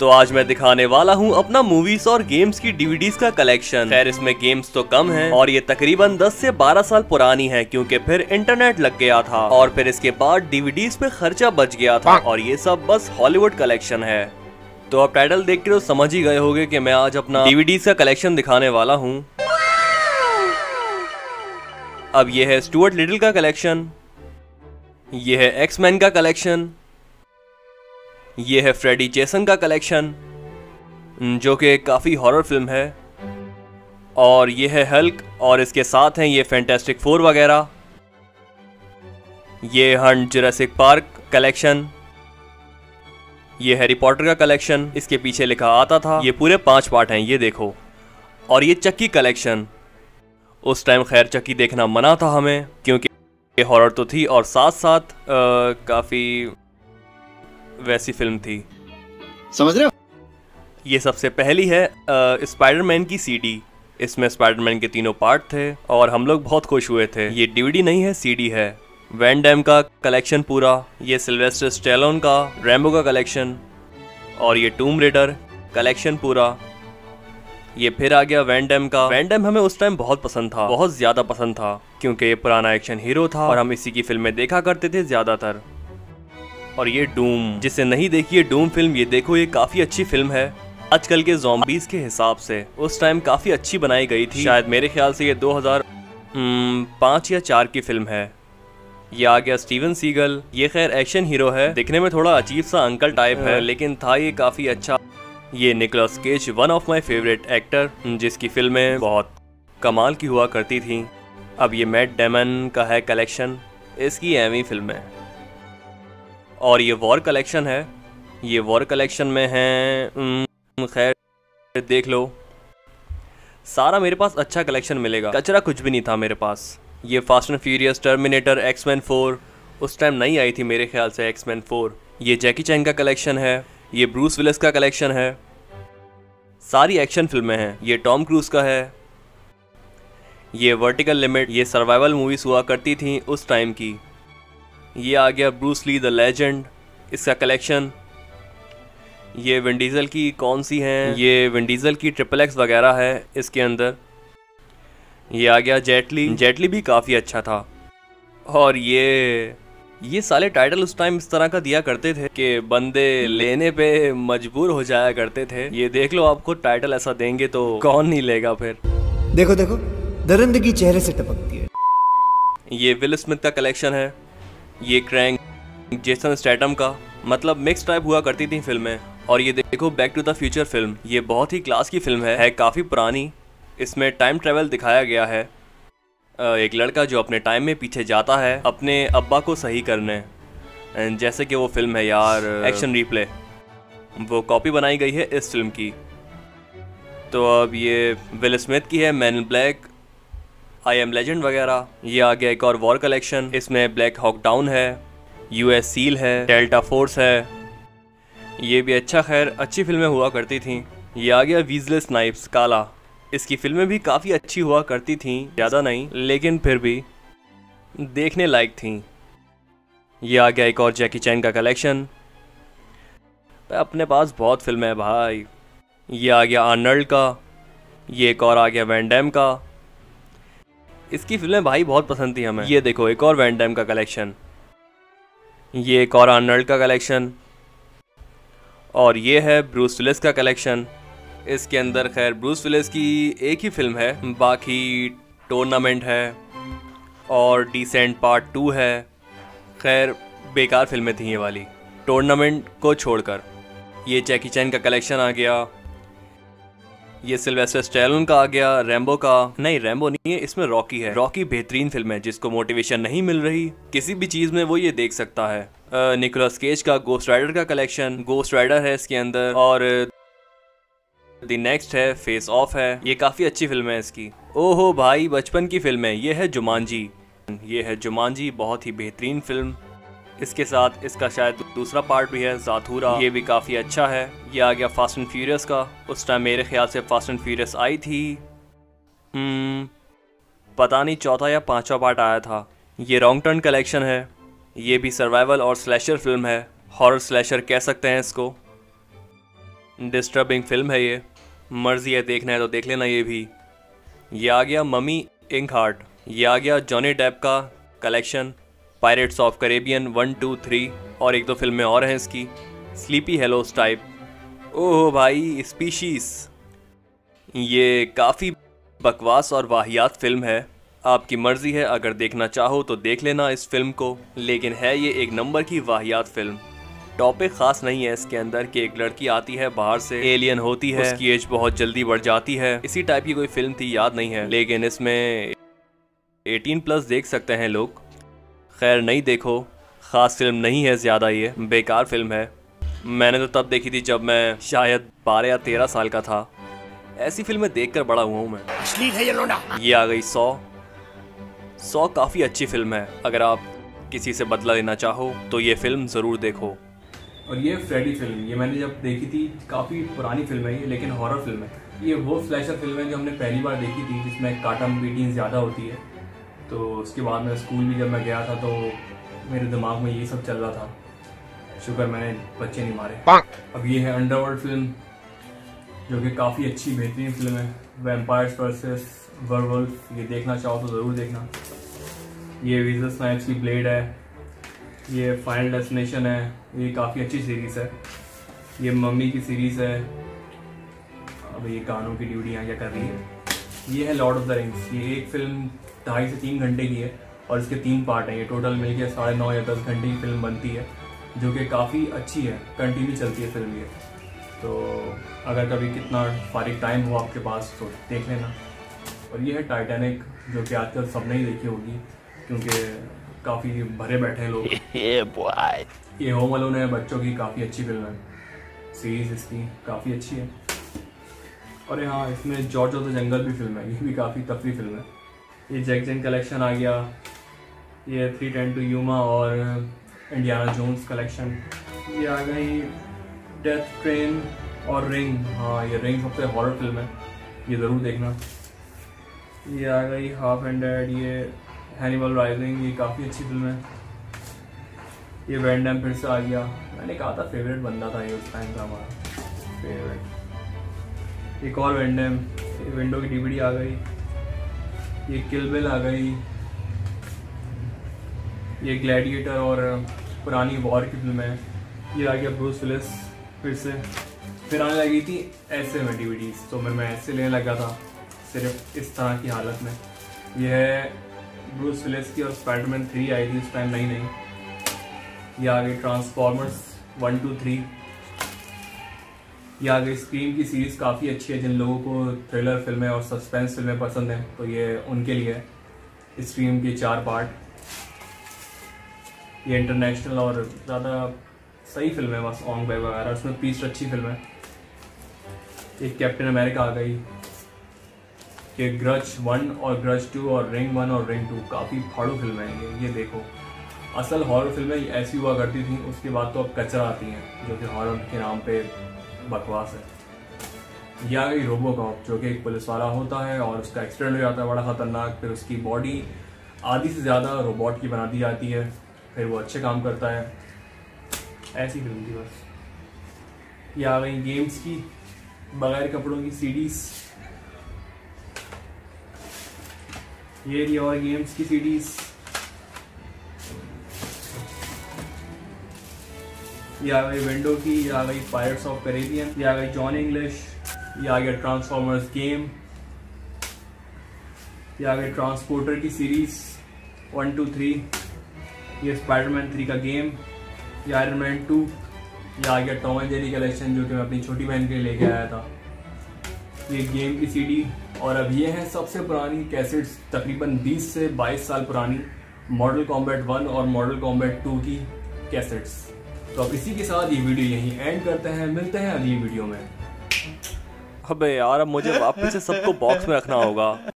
तो आज मैं दिखाने वाला हूँ अपना मूवीज़ और गेम्स की डीवीडीज का कलेक्शन खैर इसमें गेम्स तो कम हैं और ये तकरीबन 10 से 12 साल पुरानी है क्योंकि फिर इंटरनेट लग गया था और फिर इसके बाद डीवीडीज पे खर्चा बच गया था और ये सब बस हॉलीवुड कलेक्शन है। तो आप टाइटल देख के तो समझ ही गए होंगे कि मैं आज अपना डीवीडीज का कलेक्शन दिखाने वाला हूँ। अब ये है स्टुअर्ट लिटिल का कलेक्शन ये है एक्समैन का कलेक्शन ये है फ्रेडी जेसन का कलेक्शन जो कि काफ़ी हॉरर फ़िल्म है। और ये है हल्क और इसके साथ हैं ये फैंटेस्टिक फोर वगैरह। ये हंट जुरासिक पार्क कलेक्शन ये हैरी पॉटर का कलेक्शन इसके पीछे लिखा आता था। ये पूरे पाँच पार्ट हैं, ये देखो। और ये चक्की कलेक्शन उस टाइम खैर चक्की देखना मना था हमें, क्योंकि हॉरर तो थी, और साथ साथ काफ़ी वैसी फ़िल्म थी। समझ रहे हो? ये सबसे पहली है स्पाइडरमैन की सीडी इसमें स्पाइडरमैन के तीनों पार्ट थे और हम लोग बहुत खुश हुए थे। ये डीवीडी नहीं है सीडी है। वैन डैम का कलेक्शन पूरा ये सिल्वेस्टर स्टेलोन का रैम्बो का कलेक्शन और ये टूम रेडर कलेक्शन पूरा। ये फिर आ गया वैंडम का। वैंडम हमें उस टाइम बहुत पसंद था बहुत ज़्यादा पसंद था क्योंकि ये पुराना एक्शन हीरो था और हम इसी की फ़िल्में देखा करते थे ज़्यादातर। और ये डूम जिसे नहीं देखी है डूम फ़िल्म ये देखो ये काफ़ी अच्छी फ़िल्म है। आजकल के जोम्बीज के हिसाब से उस टाइम काफ़ी अच्छी बनाई गई थी। शायद मेरे ख्याल से ये 2005 हम्म, या चार की फ़िल्म है। ये आ गया स्टीवन सीगल ये खैर एक्शन हीरो है। दिखने में थोड़ा अजीब सा अंकल टाइप है हाँ। लेकिन था ये काफ़ी अच्छा। ये Nicolas Cage one of my favourite actor जिसकी फ़िल्में बहुत कमाल की हुआ करती थी। अब ये मैट डेमन का है कलेक्शन इसकी फ़िल्म है। और ये वॉर कलेक्शन है। ये वॉर कलेक्शन में है खैर, देख लो। सारा मेरे पास अच्छा कलेक्शन मिलेगा। कचरा कुछ भी नहीं था मेरे पास। ये fast and furious terminator X Men four उस टाइम नहीं आई थी मेरे ख्याल से एक्समैन फोर ये जैकी चैन का कलेक्शन है, ये ब्रूस विलिस का कलेक्शन है। सारी एक्शन फ़िल्में हैं। ये टॉम क्रूज का है। ये वर्टिकल लिमिट ये सर्वाइवल मूवीज़ हुआ करती थी उस टाइम की। ये आ गया ब्रूस ली द लेजेंड इसका कलेक्शन। ये विंडीज़ल की कौन सी हैं? ये विंडीज़ल की ट्रिपल एक्स वगैरह है इसके अंदर। ये आ गया जेटली जेटली भी काफ़ी अच्छा था। और ये ये साले टाइटल उस टाइम इस तरह का दिया करते थे कि बंदे लेने पे मजबूर हो जाया करते थे। ये देख लो आपको टाइटल ऐसा देंगे तो कौन नहीं लेगा फिर। देखो देखो दरिंदगी चेहरे से टपकती है। ये विल स्मिथ का कलेक्शन है। ये क्रैंक जेसन स्टैटम का मतलब मिक्स टाइप हुआ करती थी फ़िल्में और ये देखो बैक टू द फ्यूचर फ़िल्म ये बहुत ही क्लास की फ़िल्म है, है काफ़ी पुरानी। इसमें टाइम ट्रेवल दिखाया गया है। एक लड़का जो अपने टाइम में पीछे जाता है अपने अब्बा को सही करने। जैसे कि वो फ़िल्म है यार एक्शन रिप्ले वो कॉपी बनाई गई है इस फ़िल्म की। तो अब ये विल स्मिथ की है man black I am legend वगैरह। ये आ गया एक और वॉर कलेक्शन इसमें ब्लैक हॉक डाउन है यूएस सील है डेल्टा फोर्स है। ये भी अच्छा खैर, अच्छी फ़िल्में हुआ करती थी। ये आ गया वीजलेस नाइफ्स काला। इसकी फ़िल्में भी काफ़ी अच्छी हुआ करती थी, ज़्यादा नहीं, लेकिन फिर भी देखने लायक थी। ये आ गया एक और जैकी चैन का कलेक्शन अपने पास बहुत फ़िल्में हैं भाई। ये आ गया आर्नल्ड का। ये एक और आ गया वैंडैम का। इसकी फ़िल्में भाई बहुत पसंद थी हमें। ये देखो, एक और वैंडम का कलेक्शन ये एक और आर्नल्ड का कलेक्शन और ये है ब्रूस विलिस का कलेक्शन इसके अंदर, खैर ब्रूस विलिस की एक ही फ़िल्म है। बाकी टूर्नामेंट है। और डिसेंट पार्ट टू है। खैर, बेकार फ़िल्में थी ये वाली। टूर्नामेंट को छोड़कर। ये जैकी चैन का कलेक्शन आ गया। ये सिल्वेस्टर स्टेलोन का आ गया, रैम्बो का। नहीं, रैम्बो नहीं है, इसमें रॉकी है। रॉकी बेहतरीन फ़िल्म है, जिसको मोटिवेशन नहीं मिल रही। किसी भी चीज़ में वो ये देख सकता है। निकोलस केज का गोस्ट राइडर का कलेक्शन गोस्ट राइडर है इसके अंदर। और दी नेक्स्ट है फेस ऑफ़ है। ये काफ़ी अच्छी फ़िल्म है इसकी। ओहो भाई, बचपन की फ़िल्म है। ये है जुमानजी। ये है जुमानजी, बहुत ही बेहतरीन फ़िल्म। इसके साथ इसका शायद दूसरा पार्ट भी है जाथूरा ये भी काफ़ी अच्छा है। ये आ गया फास्ट एंड फ्यूरियस का। उस टाइम मेरे ख्याल से फास्ट एंड फ्यूरियस आई थी। हम्म, पता नहीं चौथा या पांचवा पार्ट आया था। ये रॉन्ग टर्न कलेक्शन है। ये भी सर्वाइवल और स्लैशर फ़िल्म है। हॉरर स्लैशर कह सकते हैं इसको। डिस्टर्बिंग फ़िल्म है ये। मर्ज़ी है देखना है तो देख लेना ये भी। ये आ गया ममी इंक हार्ट ये आ गया जॉनी डेप का collection pirates of Caribbean one two three और एक दो फ़िल्में और हैं इसकी। स्लीपी हेलोस टाइप ओह भाई स्पीशीज ये काफ़ी बकवास और वाहियात फ़िल्म है। आपकी मर्ज़ी है, अगर देखना चाहो तो देख लेना इस फ़िल्म को, लेकिन है ये एक नंबर की वाहियात फ़िल्म। टॉपिक खास नहीं है इसके अंदर कि एक लड़की आती है बाहर से एलियन होती है। उसकी एज बहुत जल्दी बढ़ जाती है। इसी टाइप की कोई फ़िल्म थी, याद नहीं है। लेकिन इसमें 18 प्लस देख सकते हैं लोग। खैर नहीं देखो ख़ास फ़िल्म नहीं है ज़्यादा ये बेकार फ़िल्म है। मैंने तो तब देखी थी जब मैं शायद बारह या तेरह साल का था। ऐसी फ़िल्में देखकर बड़ा हुआ हूँ मैं। है ये आ गई सौ। सौ काफ़ी अच्छी फ़िल्म है। अगर आप किसी से बदला लेना चाहो तो ये फ़िल्म ज़रूर देखो। और ये फ्रेडी फ़िल्म ये मैंने जब देखी थी काफ़ी पुरानी फ़िल्म है ये लेकिन हॉरर फ़िल्म है। ये वो फ्लैशर फ़िल्म है जो हमने पहली बार देखी थी जिसमें काटम बीटिंग ज़्यादा होती है। तो उसके बाद में स्कूल भी जब मैं गया था तो मेरे दिमाग में ये सब चल रहा था। शुक्र मैंने बच्चे नहीं मारे। अब ये है अंडरवर्ल्ड फ़िल्म जो कि काफ़ी अच्छी बेहतरीन फ़िल्म है। वैम्पायर्स वर्सेस वर्वल्फ ये देखना चाहो तो ज़रूर देखना। ये विजल स्नाइप्स की ब्लेड है। ये फाइनल डेस्टिनेशन है। ये काफ़ी अच्छी सीरीज़ है। ये मम्मी की सीरीज़ है। अब ये गानों की ड्यूटी यहाँ क्या कर रही है? ये है लॉर्ड ऑफ़ द रिंग्स ये एक फ़िल्म ढाई से तीन घंटे की है और इसके तीन पार्ट हैं। ये टोटल मिलके साढ़े नौ या दस घंटे की फ़िल्म बनती है जो कि काफ़ी अच्छी है। कंटिन्यू चलती है फ़िल्म ये। तो अगर कभी कितना फारिग टाइम हो आपके पास तो देख लेना। और ये है टाइटैनिक जो कि आजकल सबने ही देखी होगी क्योंकि काफ़ी भरे बैठे हैं लोग। ये होम अलोन है बच्चों की काफ़ी अच्छी फ़िल्म है। सीरीज़ इसकी काफ़ी अच्छी है। और यहाँ इसमें जॉर्ज ऑफ़ द जंगल भी फ़िल्म है, ये भी काफ़ी तफरी फ़िल्म है। ये जैकजन कलेक्शन आ गया, ये थ्री टेन टू यूमा और इंडियाना जोन्स कलेक्शन ये आ गई डेथ ट्रेन और रिंग हाँ ये रिंग सबसे हॉरर फ़िल्म है, ये ज़रूर देखना। ये आ गई हाफ़ एंडेड ये हैनिबल राइजिंग ये काफ़ी अच्छी फ़िल्म है। ये वैंडम फिर से आ गया। मैंने कहा था फेवरेट बंदा था ये उस टाइम का हमारा। फेवरेट एक और वेंडम विंडो की डीवीडी आ गई। ये किलबिल आ गई। ये ग्लैडिएटर और पुरानी वॉर की फ़िल्म है। ये आ गया ब्रूस विलिस फिर से। फिर आने लगी थी ऐसे में डीवीडीज तो मैं मैं ऐसे लेने लगा था सिर्फ़ इस तरह की हालत में। यह है ब्रूस विलिस की और स्पाइडरमैन थ्री आई थी उस टाइम नई नई ये आ गई ट्रांसफॉर्मर्स वन टू थ्री ये गई स्क्रीन की सीरीज़ काफ़ी अच्छी है, जिन लोगों को थ्रिलर फ़िल्में और सस्पेंस फ़िल्में पसंद हैं तो ये उनके लिए है। स्क्रीन के चार पार्ट ये इंटरनेशनल और ज़्यादा सही फ़िल्म है, बस ऑंग बाई वगैरह। उसमें पीस अच्छी फ़िल्म है। एक कैप्टन अमेरिका आ गई। कि ग्रज वन और ग्रज टू और रिंग वन और रिंग टू काफ़ी फाड़ू फ़िल्म है ये ये देखो। असल हॉरर फ़िल्में ऐसी हुआ करती थी, उसके बाद तो अब कचरा आती हैं, जो कि हॉरर के नाम पे बकवास है। यह आ गई रोबो कॉप जो कि एक पुलिस वाला होता है और उसका एक्सीडेंट हो जाता है, बड़ा ख़तरनाक। फिर उसकी बॉडी आधी से ज़्यादा रोबोट की बना दी जाती है। फिर वो अच्छे काम करता है। ऐसी फ़िल्म थी बस। यह आ गई गेम्स की, बगैर कपड़ों की सीडीज़ ये रही और गेम्स की सीडीज ये आ गई विंडो की, ये आ गई पायरट्स ऑफ़ करेबियन ये आ गई जॉन इंग्लिश ये आ गया ट्रांसफॉर्मर्स गेम ये आ गई ट्रांसपोर्टर की सीरीज़ वन टू थ्री ये स्पाइडरमैन थ्री का गेम ये आयरन मैन टू ये आ गया टॉम एंड जेरी कलेक्शन जो कि मैं अपनी छोटी बहन के लिए लेके आया था। ये गेम की सीडी और अब ये है सबसे पुरानी कैसेट्स तकरीबन 20 से 22 साल पुरानी मॉडल कॉम्बैट वन और मॉडल कॉम्बैट टू की कैसेट्स तो अब इसी के साथ ये वीडियो यहीं एंड करते हैं। मिलते हैं अगली वीडियो में। अबे यार, अब मुझे वापस से सबको बॉक्स में रखना होगा।